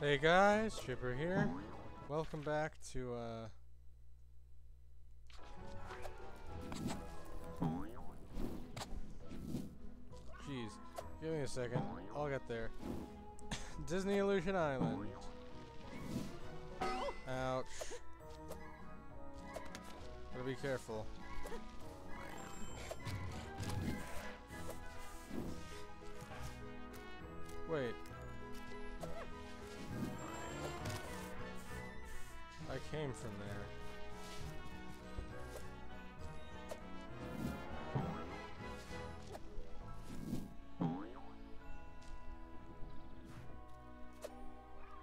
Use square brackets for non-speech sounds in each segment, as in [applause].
Hey guys, Chipper here. Welcome back to, uh... Jeez, give me a second. I'll get there. [laughs] Disney Illusion Island. Ouch. Gotta be careful. Wait. Came from there.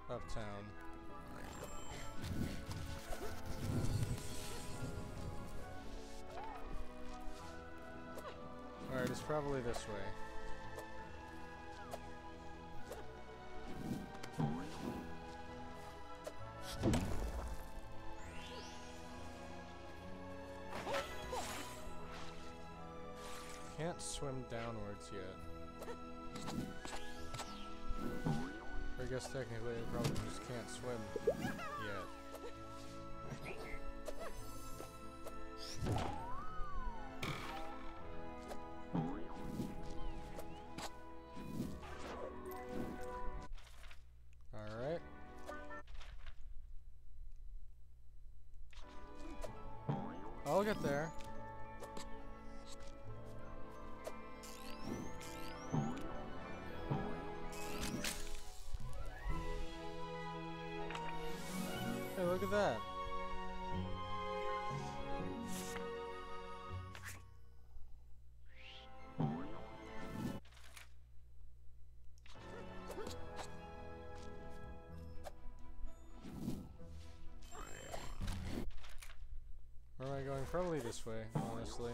Uptown. Alright, it's probably this way. Swim downwards yet. I guess technically I probably just can't swim yet. Probably this way, honestly.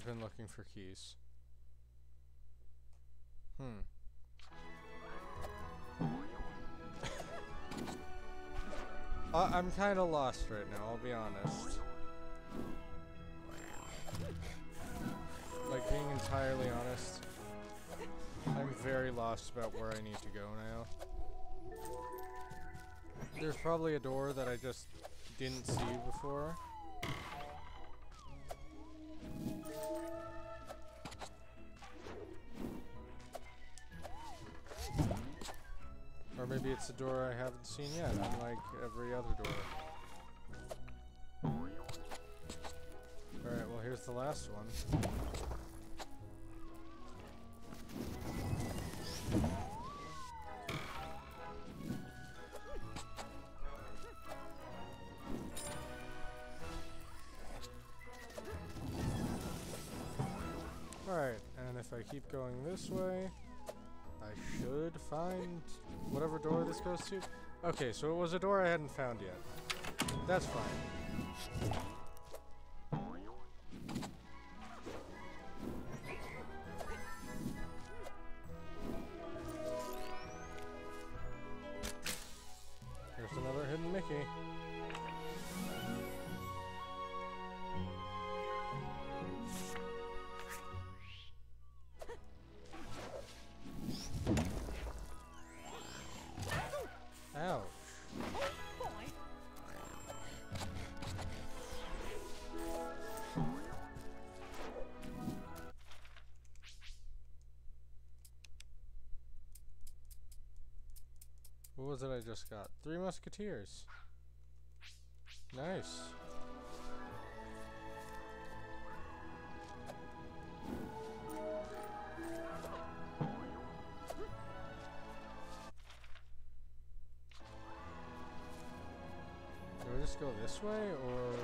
I've been looking for keys. Hmm. [laughs] I'm kind of lost right now, I'll be honest. Like being entirely honest, I'm very lost about where I need to go now. There's probably a door that I just didn't see before. It's a door I haven't seen yet, unlike every other door. Alright, well here's the last one. Alright, and if I keep going this way, I should find whatever door this goes to. Okay, so it was a door I hadn't found yet. That's fine. Was it I just got? Three Musketeers. Nice. Do I just go this way, or...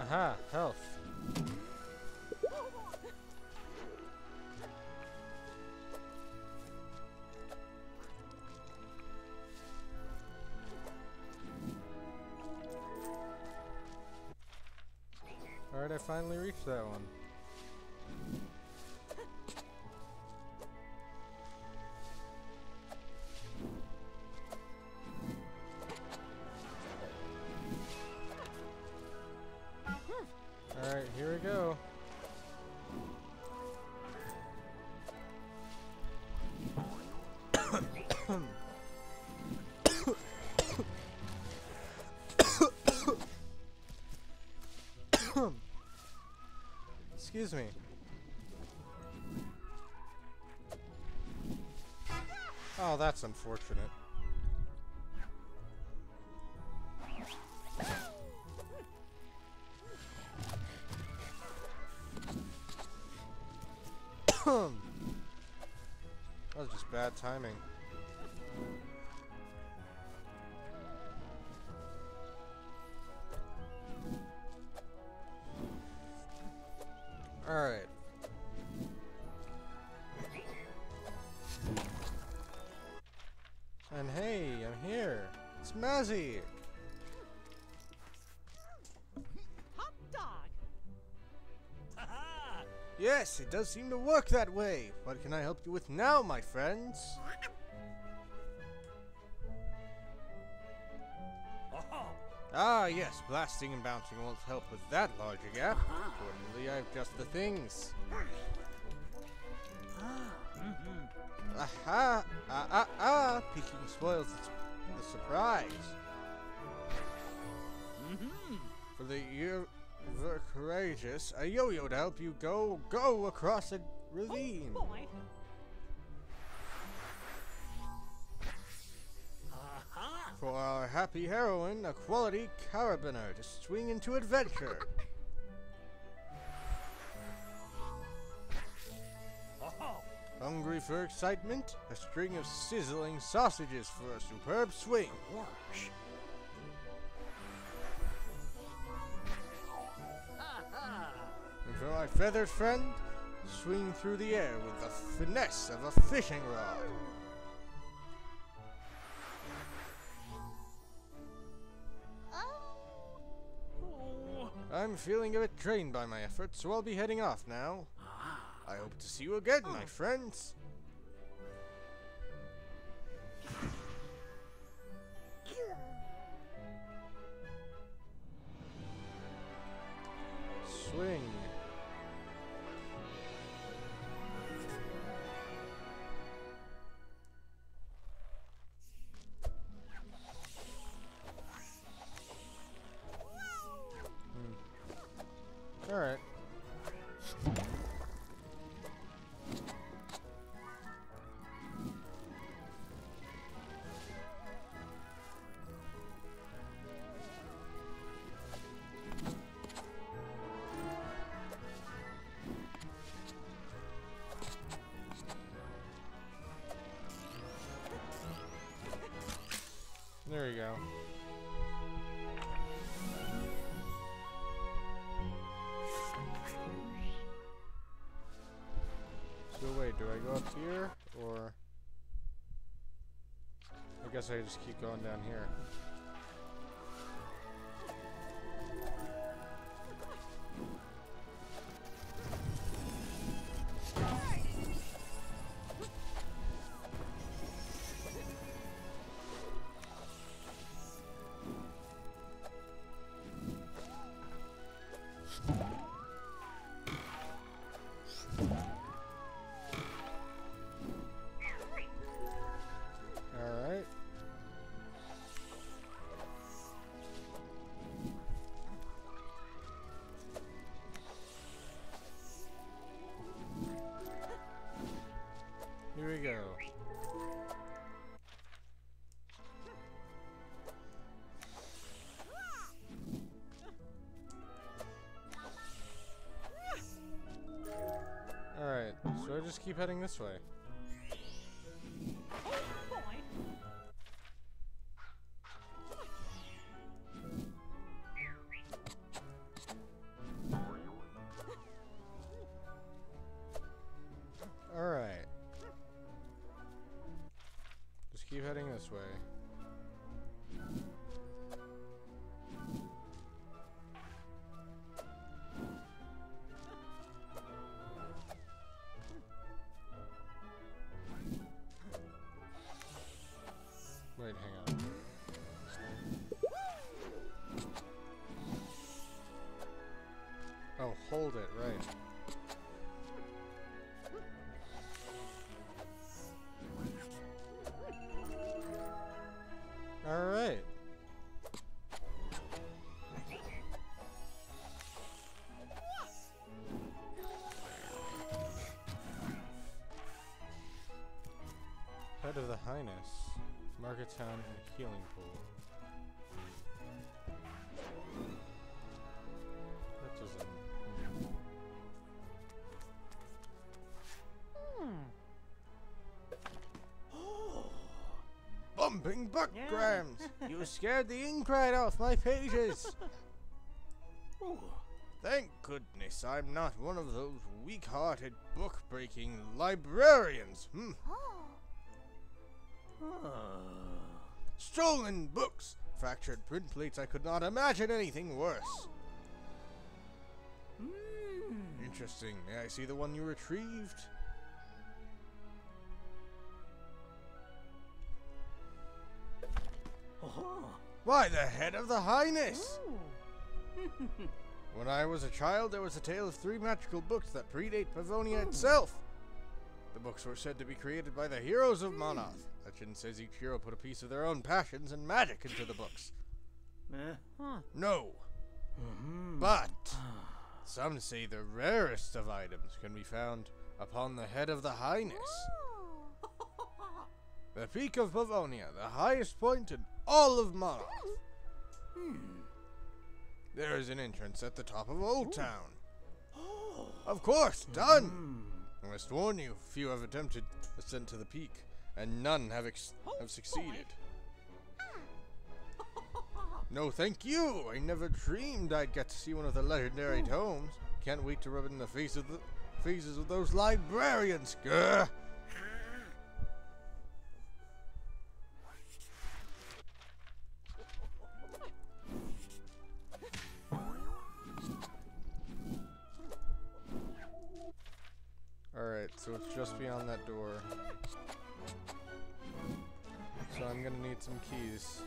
Aha, health. That one. Me. Oh, that's unfortunate. Yes, it does seem to work that way. What can I help you with now, my friends? Ah, yes, blasting and bouncing won't help with that larger gap. Fortunately, I have just the things. Aha! Ah, ah, ah! Peeking spoils the, the surprise. For the year the courageous, a yo-yo to help you go, go across a ravine. Oh boy. For our happy heroine, a quality carabiner to swing into adventure. Hungry for excitement? A string of sizzling sausages for a superb swing. And feathered friend, swing through the air with the finesse of a fishing rod. Oh. I'm feeling a bit drained by my efforts, so I'll be heading off now. I hope to see you again, my oh. friends. Guess I just keep going down here. Just keep heading this way. Market Town and Healing Pool. That doesn't. [gasps] Bumping buckgrams! [laughs] you scared the ink right off my pages! [laughs] Thank goodness I'm not one of those weak-hearted, book-breaking librarians. Hmm. [gasps] Stolen books! Fractured print plates, I could not imagine anything worse. Hmm. Interesting. May I see the one you retrieved? Uh-huh. Why, the head of the Highness! Oh. [laughs] when I was a child, there was a tale of three magical books that predate Pavonia itself. Hmm. The books were said to be created by the heroes of hmm. Monoth. Legend says each hero put a piece of their own passions and magic into the books. Eh? No. Mm-hmm. But ah. some say the rarest of items can be found upon the head of the Highness. [laughs] The peak of Pavonia, the highest point in all of Monoth. Hmm. There is an entrance at the top of Old Town. Oh. Of course, done. Hmm. I must warn you, few have attempted ascent to the peak, and none have ex- oh, have succeeded. Ah. No, thank you. I never dreamed I'd get to see one of the legendary hmm. tomes. Can't wait to rub it in the face of the faces of those librarians. Grr. Alright, so it's just beyond that door. I'm gonna need some keys.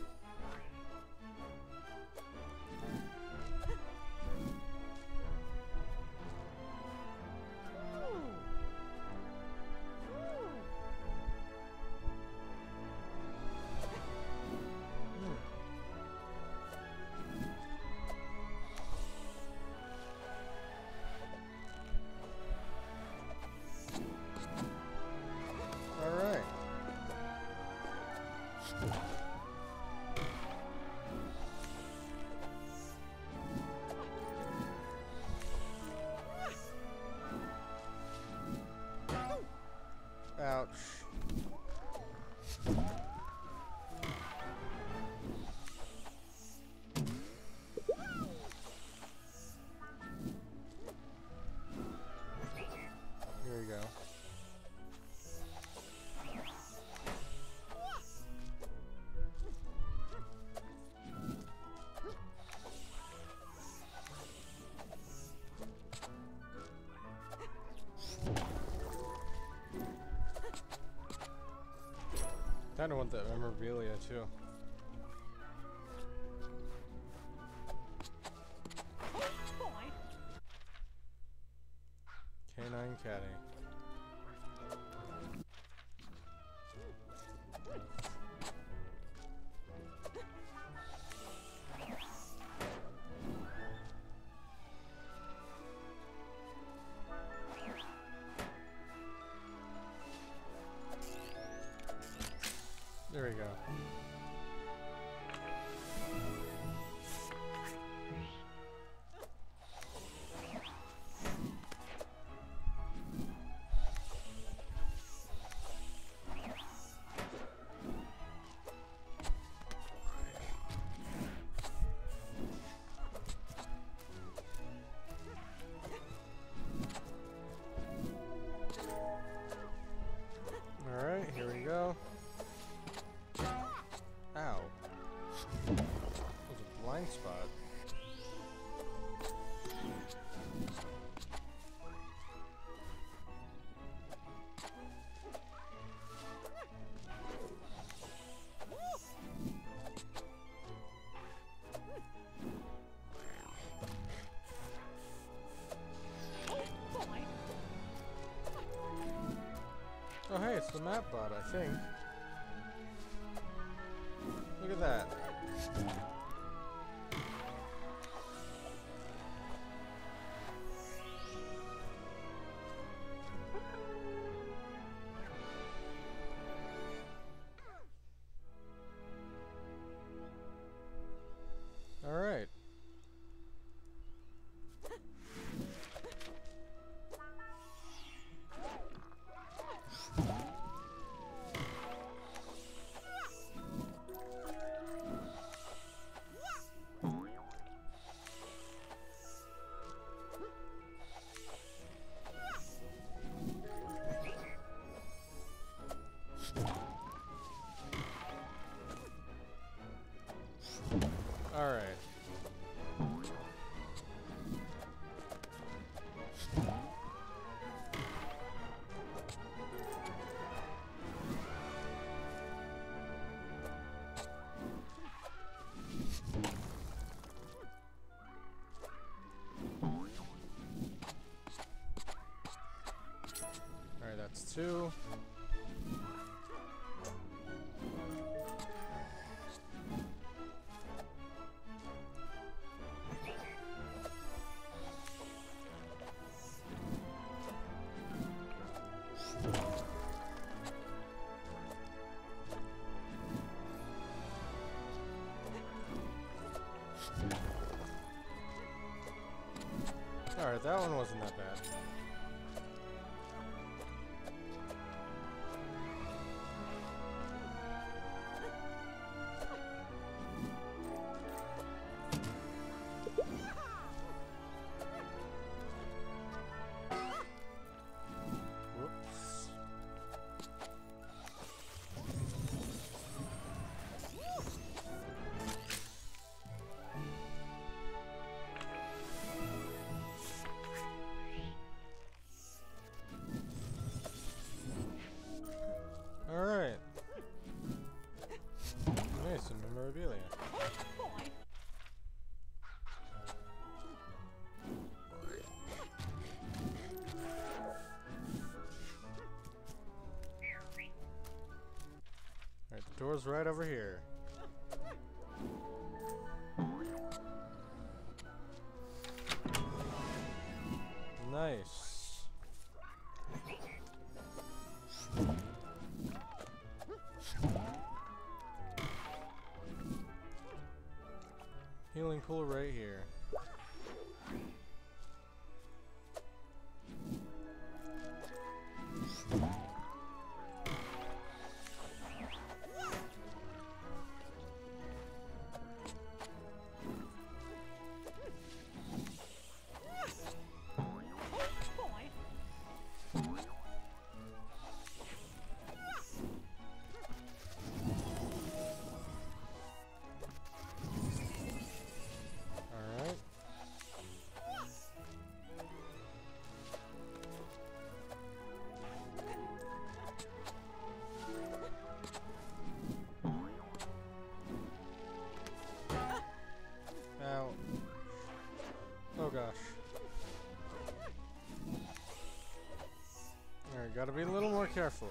I kinda want that memorabilia too. It's bot, I think. Alright, that one door's right over here. Gotta be a little more careful.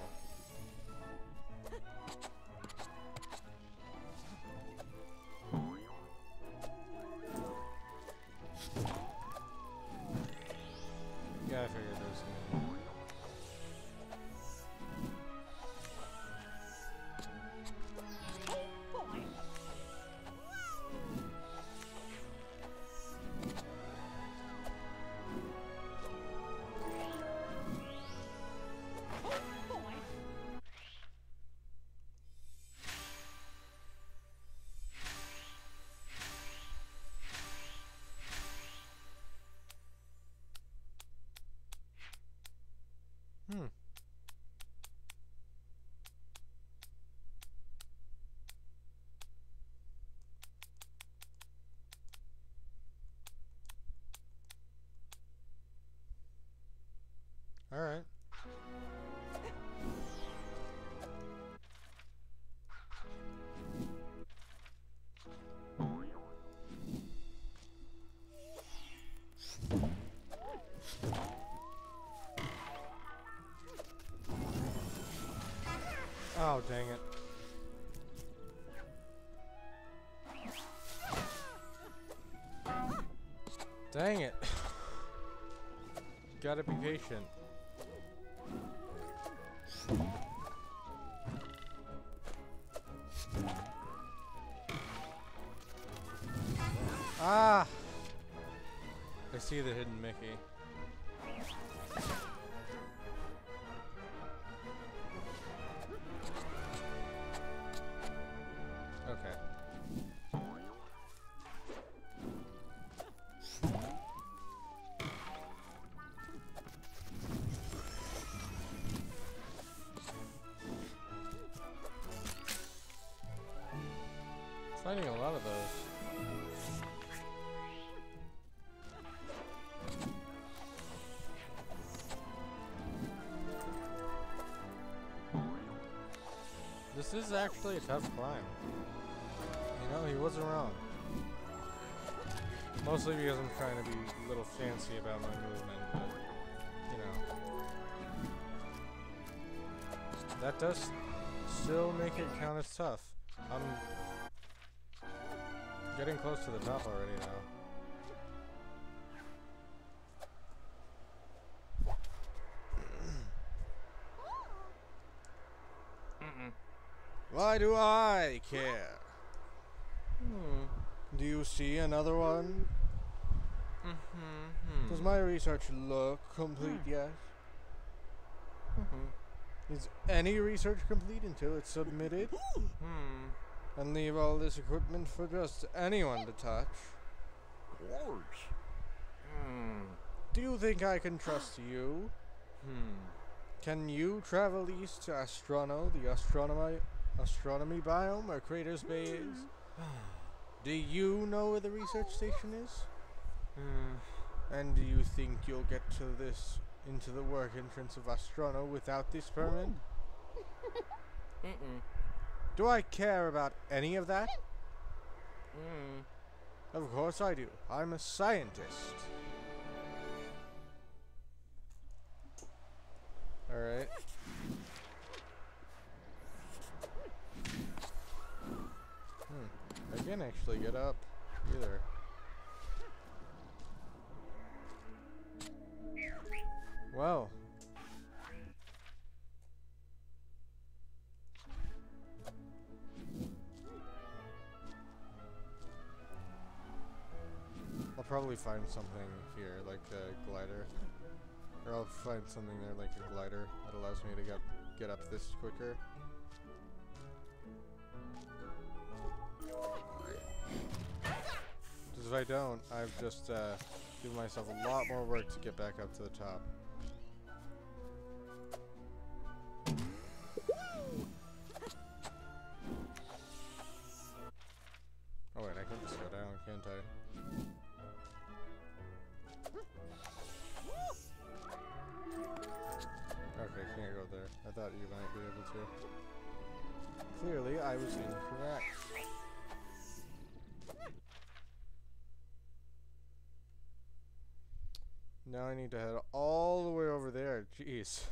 Gotta be patient. This is actually a tough climb. You know, he wasn't wrong. Mostly because I'm trying to be a little fancy about my movement, but, you know. that does still make it count as tough. I'm getting close to the top already now. Why do I care? Hmm. Do you see another one? Mm-hmm. Does my research look complete yet? Mm-hmm. Is any research complete until it's submitted? [gasps] Hmm. And leave all this equipment for just anyone to touch? Of Course. Hmm. Do you think I can trust [gasps] you? Hmm. Can you travel east to Astrono, the astronomy astronomy biome or Craters Bay? [sighs] Do you know where the research station is? Hmm. And do you think you'll get to this into the work entrance of Astrono without this permit? [laughs] Mm-mm. Do I care about any of that? Mm. Of course I do. I'm a scientist. Alright. Hmm. I can't actually get up either. Wow. I'll probably find something here, like a glider. Or I'll find something there, like a glider, that allows me to get get up this quicker. Because if I don't, I've just uh, given myself a lot more work to get back up to the top. Oh wait, I can just go down, can't I? Okay, can't go there. I thought you might be able to. Clearly, I was incorrect. Now I need to head all the way over there. Jeez.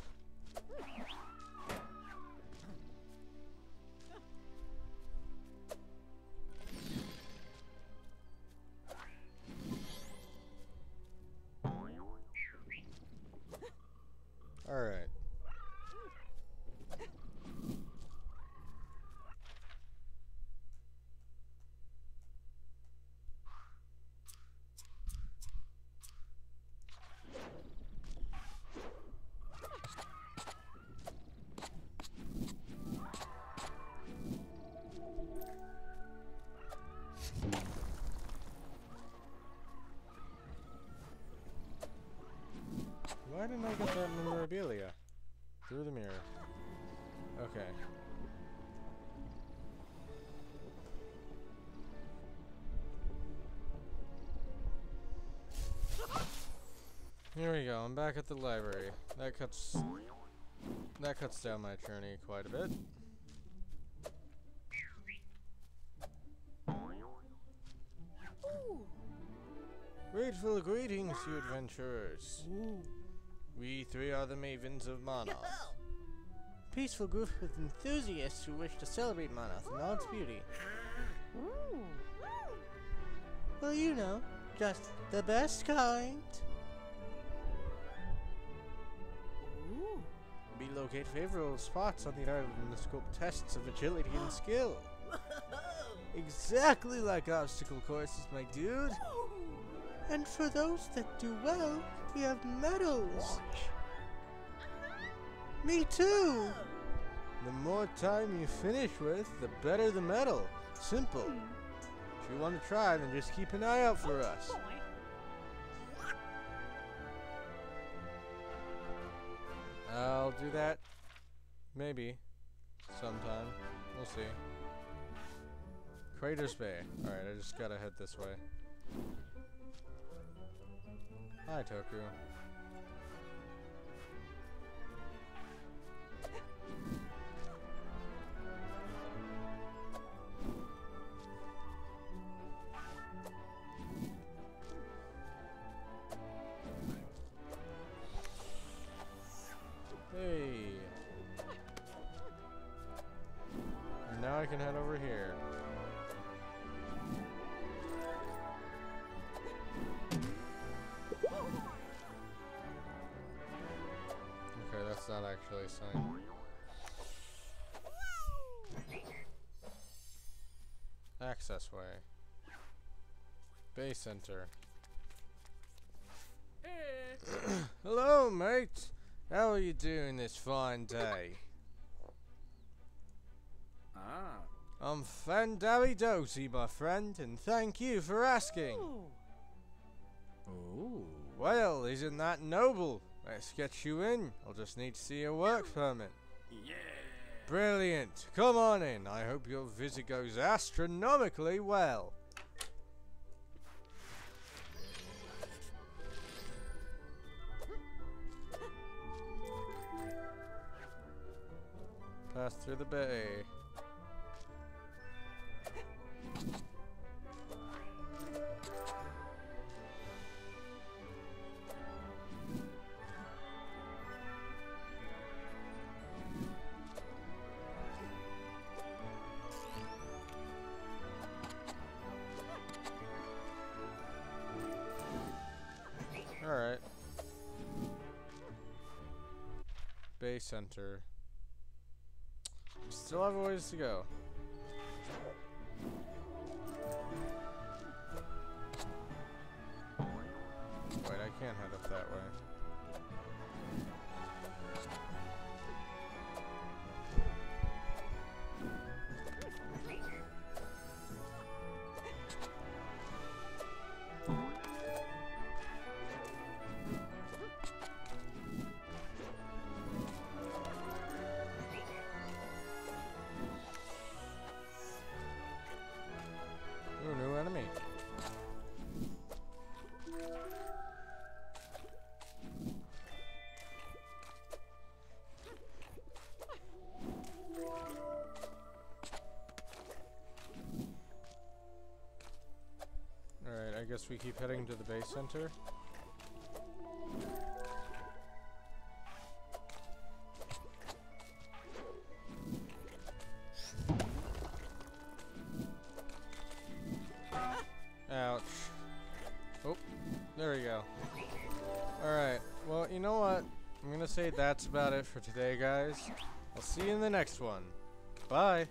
Why didn't I get that memorabilia? Through the mirror. Okay. Here we go. I'm back at the library. That cuts that cuts down my journey quite a bit. Grateful greetings, you adventurers. We three are the Mavens of Monoth. Peaceful group of enthusiasts who wish to celebrate Monoth in all its beauty. Well, you know, just the best kind. We locate favorable spots on the island and scope tests of agility and [gasps] skill. Exactly like obstacle courses, my dude. And for those that do well, we have medals. Me too. The more time you finish with, the better the medal. Simple. If you want to try, then just keep an eye out for us. I'll do that. Maybe. Sometime. We'll see. Craters Bay. Alright, I just gotta head this way. Hi, Toku. Hey. And now I can head over here. Not actually. Access way. Base center. [clears throat] Hello, mate. How are you doing this fine day? Ah. I'm Fandary Dozy, my friend, and thank you for asking. Ooh. Well, isn't that noble? Let's get you in. I'll just need to see your work permit. Yeah. Brilliant. Come on in. I hope your visit goes astronomically well. Pass through the bay. Center. Still have a ways to go. Guess we keep heading to the base center. Ouch. Oh, there we go. Alright, well, you know what? I'm gonna say that's about it for today, guys. I'll see you in the next one. Bye.